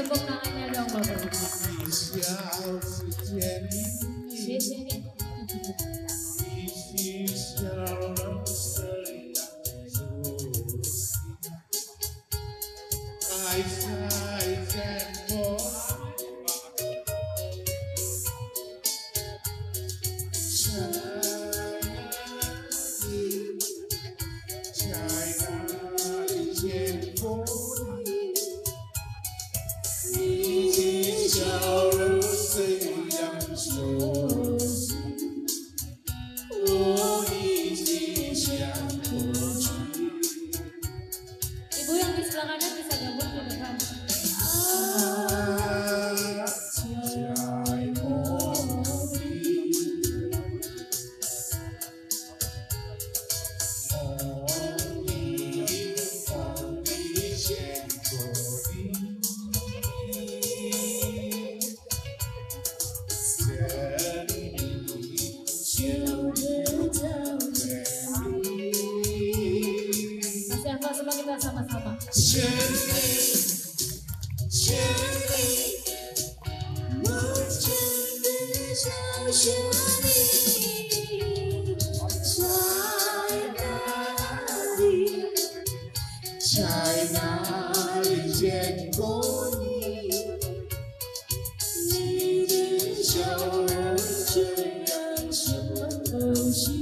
essa boca lá em Ai, Ibu yang di sebelah kanan. 唱吧唱吧唱吧梦见的小雪地在哪里在哪里见过你你的笑容这样熟悉